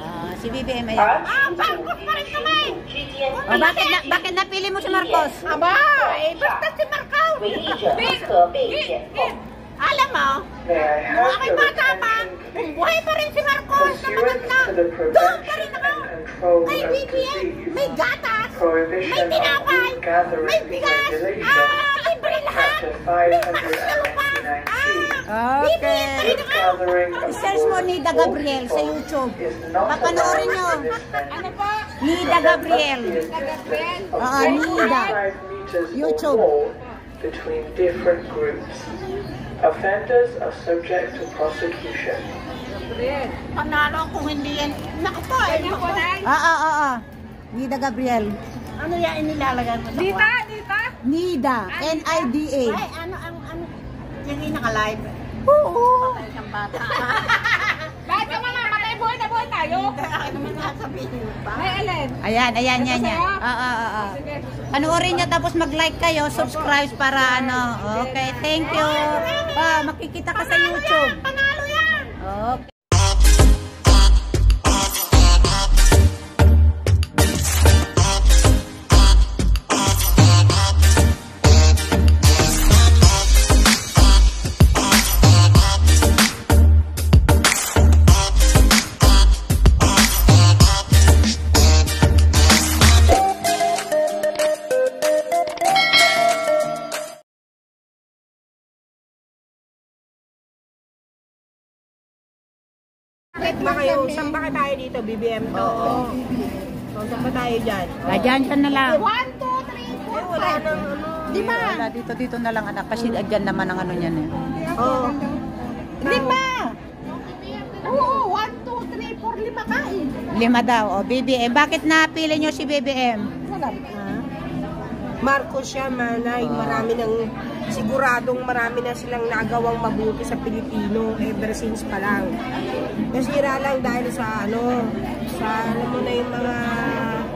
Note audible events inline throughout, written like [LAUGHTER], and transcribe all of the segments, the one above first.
Ah, si BBM ay. Ah, Marcos pa rin naman. Oh, bakit na, bakit napili mo si Marcos? Aba, eh, basta si Marcos. Big, big, Alam mo, nung ako'y bata pa, buhay pa rin si Marcos na maganda. Doon pa rin ako. May BBM, may gatas, may tinapay, may bigas, ah, libre lahat. May makas. Ah, Of I-search mo Nida Gabriel sa YouTube. Papanoorin nyo. this venue. Nida Gabriel. Ah, Nida. 1.5 meters or YouTube. between different groups. Offenders are subject to prosecution. Panalo kung hindi yan. Naku po, eh, naku. Ah, ah, ah, ah. Nida Gabriel. Ano yan inilalagay mo sa Dita, dita. Nida. N-I-D-A. Ay, ano, ang, ano, yung yung naka-live. Oo. Patay kang bata. [LAUGHS] Bakit ka mga matay buhay na buhay tayo? Ano man sasabihin pa? Ay, Ellen. Ayan, ayan, yan, yan. Ah, ah, ah, ah. Panoorin nyo tapos mag-like kayo, subscribe para ano. Okay, thank you. Pa, makikita ka sa YouTube. Panalo yan! Okay. Bakit ba kayo? Saan ba tayo dito? BBM to? Oo. So, saan ba tayo dyan? Ah, dyan, dyan na lang. One, two, three, four, Wala five. nang ano. Di ba? Wala, dito, dito na lang anak. Kasi dyan naman ang ano niyan eh. Oo. Lima! Oo, one, two, three, four, lima kain. Lima daw. O, BBM. Bakit napili nyo si BBM? Wala. Marcos siya, manay. Marami ng, siguradong marami na silang nagawang mabuti sa Pilipino ever since pa lang. Nasira lang dahil sa ano, sa ano mo na yung mga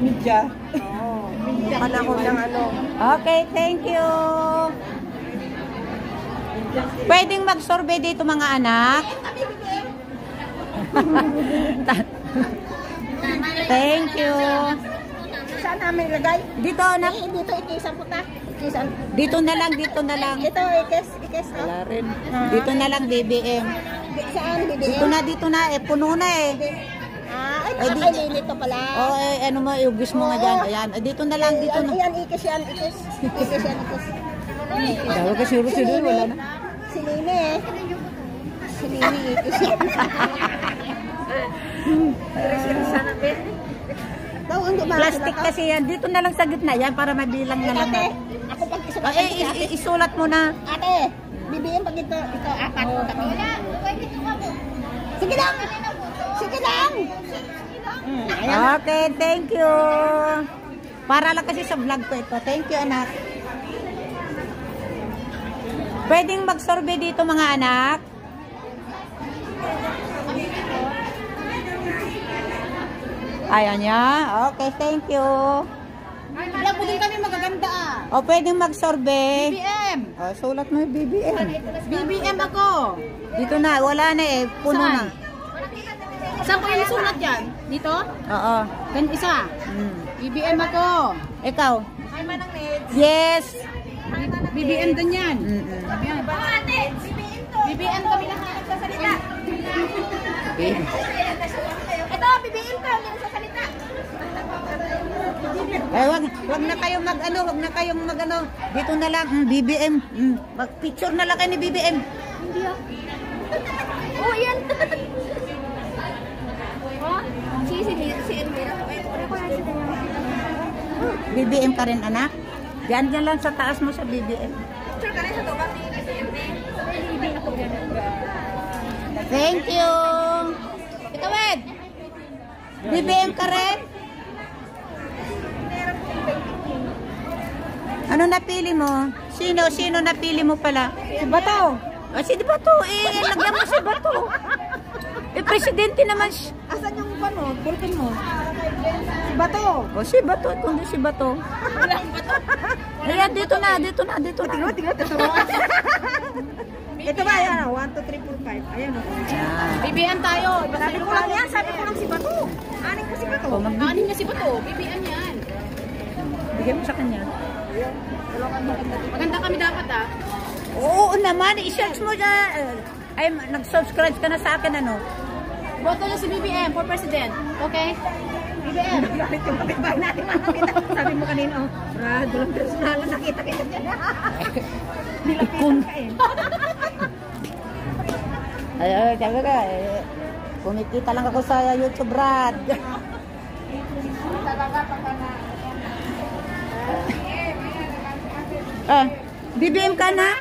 media. Oo. Panahon ng ano. Okay, thank you. Pwedeng mag-survey dito mga anak? [LAUGHS] thank you. Saan namin ilagay? Dito, anak. Eh, dito, ikisan po ta. Ikisan. Dito na lang, dito na lang. Ito, ikis, ikis. oh. Wala rin. Dito na lang, BBM. Saan, Dito BBM? na, dito na. Eh, puno na eh. Ah, ay, Ay, nakainit ka pala. Oh, eh, ano mo, iugis mo nga dyan. Ayan, eh, dito na lang, dito Yan, na. yan, ikis yan, ikis. Ikis yan, ikis. Dawag ka siro siro, wala na. Si Nini eh. Si Nini, ikis yan. Daw, hindi ba? Plastic kasi yan. Dito na lang sa gitna yan para mabilang na lang Ate, ako pag Oh, isulat eh, is- is- isulat mo na. Ate, BBM pag ito, ito, apat. Sige lang. Sige lang. Hmm. Okay, thank you. Para lang kasi sa vlog ko ito. Thank you, anak. Pwedeng mag-survey dito mga anak? Ayan niya. Okay, thank you. Vlog mo din kami magaganda ah. O, pwedeng mag-survey. BBM. O, sulat mo yung BBM. BBM ako. Dito na, wala na eh. Puno na. Saan ko yung sulat dyan? Dito? Oo. Gan isa. Mm. BBM ako. Ikaw? Ay, manang neds. Yes. BBM din yan. Mm-mm. Yan. Ate, BBM to. BBM kami lahat nagsasalita. Eh. Ito, BBM ka, kami nagsasalita. Eh, wag, wag na kayong mag ano, wag na kayong mag ano. Dito na lang, mm, BBM. Mm, mag picture na lang kayo ni BBM. Hindi ah. Oh, yan. Oh, si si si Elvira. BBM ka rin, anak. Diyan dyan lang sa taas mo sa BBM. Sure ka rin sa tubang ni BBM. Thank you. BBM ka rin? Ano napili mo? Sino? Sino napili mo pala? Si Bato. Ah, si Bato. Eh, lagyan mo si Bato. Eh, presidente naman siya. Asan yung ano, bulletin mo? Si Bato. O, si Bato. Kung di si Bato. Walang bato. Ayan, dito na, dito na, dito na. Tingnan, tingnan, tuturuan. [LAUGHS] Ito ba, ayan, 1, 2, 3, 4, 5. Ayan, o. Yan. BBM tayo. Sabi ko lang yan, sabi ko lang si Bato. Aning ko si Bato. O, mag Anin niya si Bato. BBM yan. bigyan mo sa kanya. Maganda kami dapat ah. Oo naman, i-search mo dyan. Eh, Ay, nag-subscribe ka na sa akin, ano? Boto niyo si BBM for president. Okay? BBM. Galit [LAUGHS] yung kapitbahay natin mga nakita. Sabi mo kanina, oh, Brad, walang personal na nakita kita dyan. Ikon. [LAUGHS] Ay, ay, sabi ka, eh, kumikita lang ako sa YouTube, Brad. [LAUGHS] ah, BBM ka na?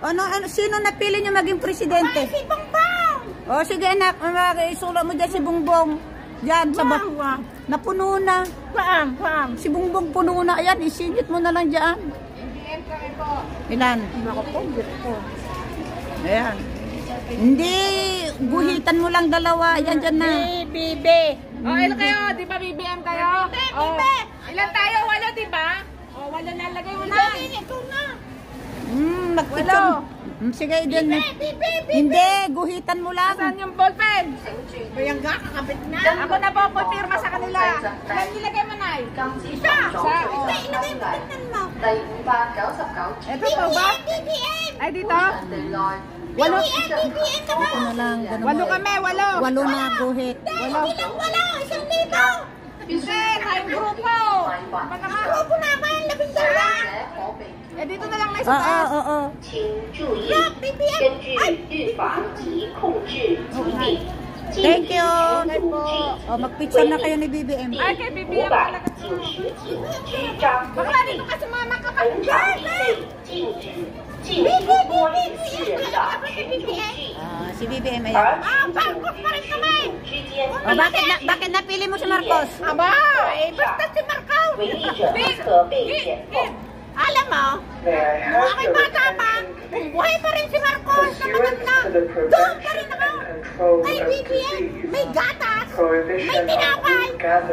Ano, ano, sino napili niyo maging presidente? si Bongbong! O, sige anak, isula mo dyan si Bongbong. Diyan, sa ba? Napuno na. Paam, paam. Si Bongbong puno na. Ayan, isingit mo na lang dyan. Ilan? Ayan. Hindi, guhitan mo lang dalawa. Yan dyan na. Bibi. O, oh, ilan kayo? Di ba BBM kayo? Bibi, bibi. Ilan tayo? Oh. Walo, di ba? O, oh, walo nalagay mo na. Ito na. Hmm, nagpicture. Hmm, sige, dyan. Bibi, bibi, bibi. Hindi, guhitan mo lang. Saan yung ballpen? Bayangga, kakabit na. Ako na po, pumpirma sa kanila. Ilan nilagay mo na? Isa. Isa. Hindi, ilagay mo pinan mo. Ito po ba? BBM! Ay, dito? Walo. BBM, Ito na Walo kami, walo. Walo na guhit. Walo. Walo? Isang libo. Hindi, kahit grupo. Grupo naman, labing dalawa. Eh, dito na lang may sa taas. Oo, oo, oo. Look, BBM. Ay! Thank you. Oh, mag-picture na kayo ni BBM. Ay, kay BBM pala kasi. Bakla dito ka sumama ka pa. BBM! BBM! Ah, si BBM ay ako. Ah, Marcos pa rin kami! O, bakit, na, bakit napili mo si Marcos? Aba, eh, basta si Marcos! Big, big. Alam mo, nung aking bata pa, buhay pa rin si Marcos na maganda. Doon pa rin ako. Kay BBM, may gatas, may tinapay,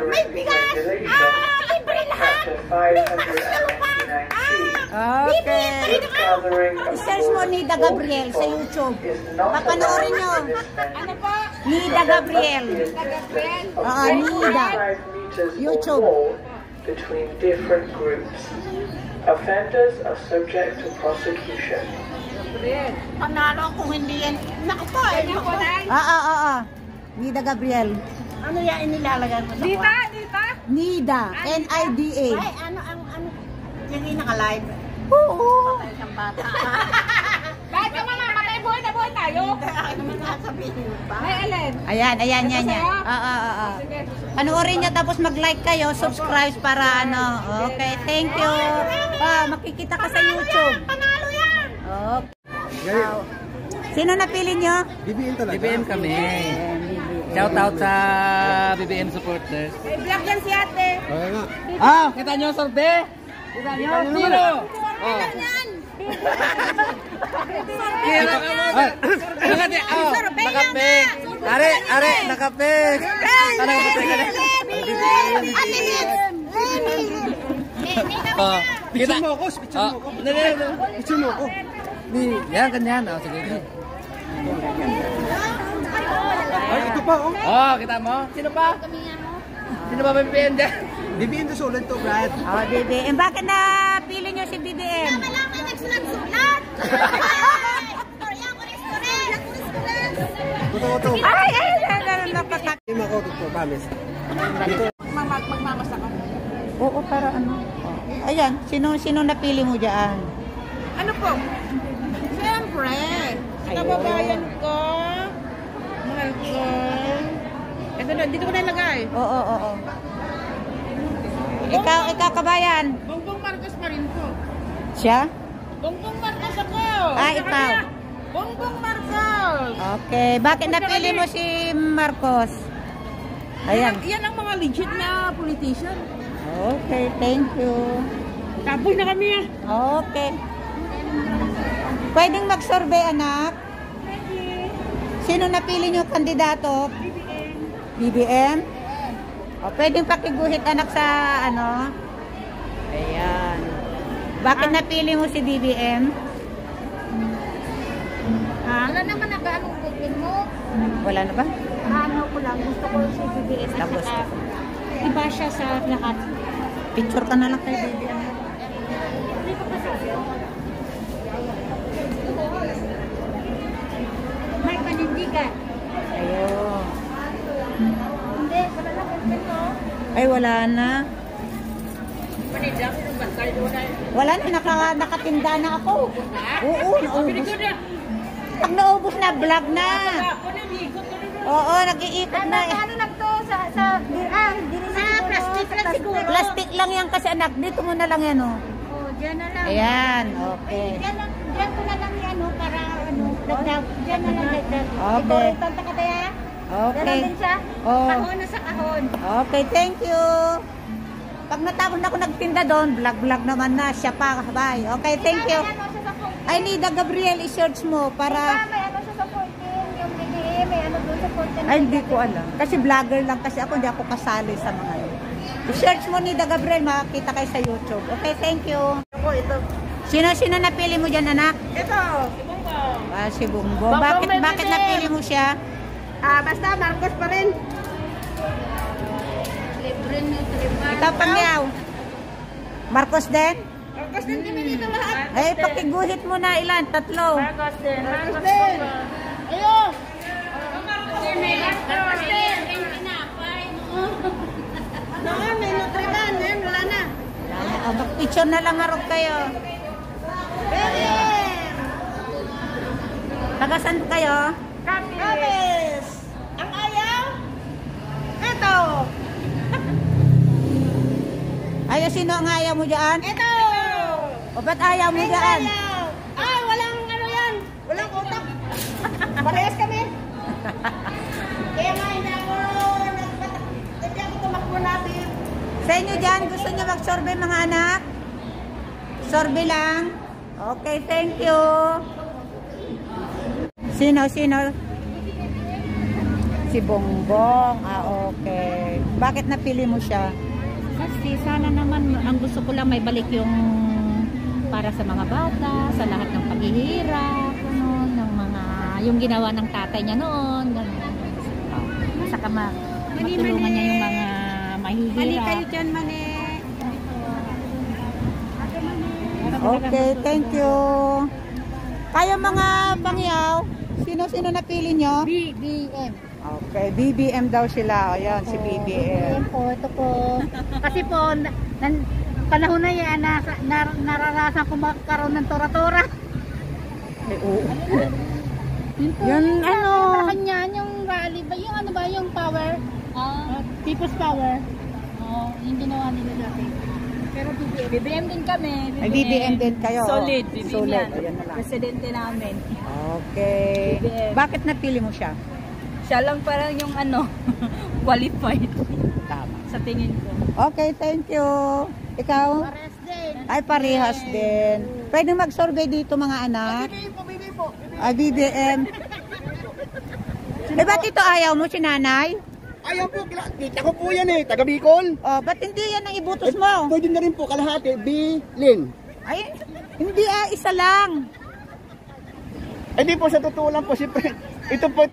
may bigas, ah, libre lahat. May pasyal Okay. I-search mo more ni Da than Gabriel sa 40 YouTube. Papanoorin nyo. Ano po? Nida Gabriel. There must be a distance of Ah, Nida. 25 meters YouTube. between different groups. Offenders are subject to prosecution. Panalo kung hindi yan. Naku po, eh. Ah, ah, ah, ah. Nida Gabriel. Ano yan inilalagay mo Dita, dita. Nida. N-I-D-A. Ay, ano, ang, ano, yung yung naka-live. Oo. Ay, isang bata. Bakit ka mamamatay? Buhay na buhay tayo. Ano naman sasabihin mo pa? Ay, Ellen. Ayan, ayan, yan, yan. sa'yo? Ah, ah, ah, ah. Sige. Panoorin nyo tapos mag-like kayo, subscribe para ano. Okay, thank you. Pa, makikita ka sa YouTube. Panalo yan. Okay. Sino napili nyo? BBM kami. Shout out sa BBM supporters. May vlog yan si ate. Ah, kita nyo sorte? Kita nyo? Sino? Oh. Oh? Oh, kita. mo ako, picture. Oh, pa, oh. Oh? Sino pa? Sino may BBM dyan? BBM to solid to, Brad. Oh, BBM. Bakit napili nyo si BBM? Malaki nagsulat-sulat. Storya ko rin sulat. Totoo to. Ay, ay, ay, ay, napatak. Hindi ako to, promise. Magmamasa ka. Oo, para ano. Oh. Ayan, sino, sino napili mo dyan? Ano po? Siyempre. Kababayan ko. Mahal ko. Ito na, dito ko na ilagay. Oo, oo, oo. Ikaw, ikaw kabayan. Bongbong Marcos pa rin po. Siya? Bongbong Marcos ako. Ah, ikaw. Bongbong Marcos. Okay, bakit napili mo si Marcos? Ayan. Yan, yan ang mga legit na politician. Okay, thank you. Taboy na kami ah. Okay. Pwedeng mag-survey, anak? Sino napili nyo kandidato? BBM. O, pwedeng pakiguhit, anak, sa ano? Ayan. Bakit napili mo si BBM? Wala naman nag-anong booking mo. Wala na ba? Ano ko lang, gusto ko si BBS at Tapos? saka iba siya sa lahat. Picture ka na lang kay baby. ano? May panindigan. Ay, wala na. Wala na, naka, nakatinda na ako. Oo, naubos. Pag naubos na, vlog na. Oo, nag-iikot na. eh. Ano lang to sa sa ah, sa plastic lang siguro. Plastic lang yan kasi anak. Dito mo na lang yan, oh. Oh, diyan na lang. Ayan, okay. Diyan lang, diyan ko na lang yan, oh, para ano, dagdag. Diyan na lang dagdag. Okay. Ikaw, tanta ka tayo. Okay. Ganon din siya. Oh. Kahon na sa kahon. Okay, thank you. Pag natapos na ako nagtinda doon, vlog-vlog naman na. Siya pa, bye. Okay, thank you. Ano siya sa 14. I need a Gabriel, i-search mo Diba, para... may ano siya sa 14, yung BDE, may ano doon sa 14. Ay, hindi ko alam. Kasi vlogger lang kasi ako, hindi ako kasali sa mga yun. I-search mo ni Da Gabriel, makakita kayo sa YouTube. Okay, thank you. Ako, ito. Sino-sino napili mo dyan, anak? Ito. Ah, si Bungbo. Bakit, bakit napili mo siya? Ah, basta Marcos pa rin. Ikaw, Pangyaw. Marcos din? Marcos din din dito lahat. Ay, pakiguhit mo na ilan? Tatlo. Marcos din. Ayun. [LAUGHS] Noon, may nutriban. Ngayon, wala na. Oh, mag-picture na lang harap kayo. Baby! Tagasan kayo? Kapis! Ang ayaw? Ito! [LAUGHS] Ay, sino ang ayaw mo dyan? Ito! O, ba't ayaw mo Ang dyan? ayaw! Ah, walang ano yan! Walang utak! Parehas kami! [LAUGHS] Kaya nga, hindi ako. Hindi ako tumakbo natin. Sa inyo dyan, gusto nyo mag-sorbet mga anak? Sorbet lang? Okay, thank you. Sino, sino? Si Bongbong. Ah, okay. Bakit napili mo siya? Kasi sana naman, ang gusto ko lang may balik yung para sa mga bata, sa lahat ng paghihirap, ano, ng mga, yung ginawa ng tatay niya noon, gano'n. Saka ma, matulungan niya yung mga mahihirap. dyan, mani. Okay, thank you. Kayo mga bangyaw, sino-sino napili nyo? BBM. Okay, BBM daw sila. Ayan, si BBM. BBM po, ito po. Kasi po, na, nan- panahon na yan, na, na, nararasan ko magkaroon ng tora-tora. Ay, oo. Yun po. Yun, ano? Sa kanya, yung rally ba, yung ano ba, yung power? Ah, People's Power. Oo, yung ginawa nila dati. Pero BBM. BBM din kami. Ay, BBM din kayo. Solid. BBM Solid, yan. ayan na lang. Presidente namin. Okay. BBM. Bakit napili mo siya? Siya lang parang yung ano, [LAUGHS] qualified Tama. sa tingin ko. Okay, thank you. Ikaw? Pares din. Ay, parehas din. Pwede mag-survey dito mga anak? Ay, BBM. Eh, ba't ito ayaw mo, si nanay? Ayaw po, kita ko po yan eh, taga Bicol. Oh, ba't hindi yan ang ibutos mo? Pwede na rin po kalahati, bilin. Ay, hindi ah, isa lang. Eh di po sa totoo lang po, siyempre, ito po